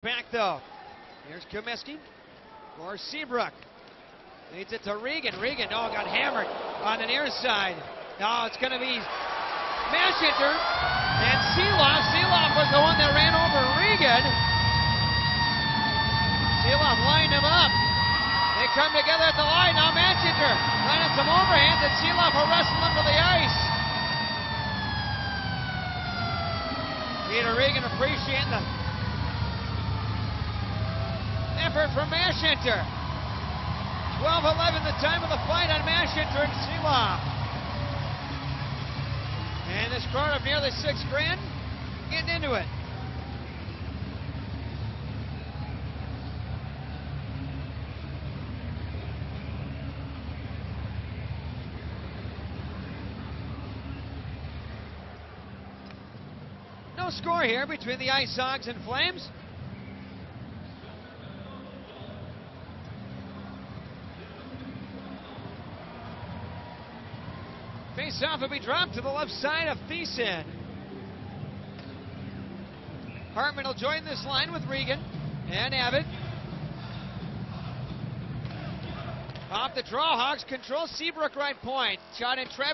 Back though. Here's Comiskey for Seabrook. Leads it to Regin. Regin, oh, got hammered on the near side. Now it's going to be Mashinter and Sieloff. Sieloff was the one that ran over Regin. Sieloff lined him up. They come together at the line. Now Mashinter running some overhands and Sieloff will wrestle him to the ice. Peter Regin appreciating the effort from Mashinter. 12-11 the time of the fight on Mashinter and Sieloff. And this crowd of nearly six grand getting into it. No score here between the Ice Hogs and Flames. Face off will be dropped to the left side of Thiessen. Hartman will join this line with Regin and Abbott. Off the draw, Hogs control Seabrook right point. Shot in trap.